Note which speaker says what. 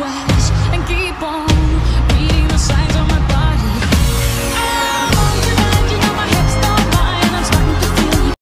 Speaker 1: west.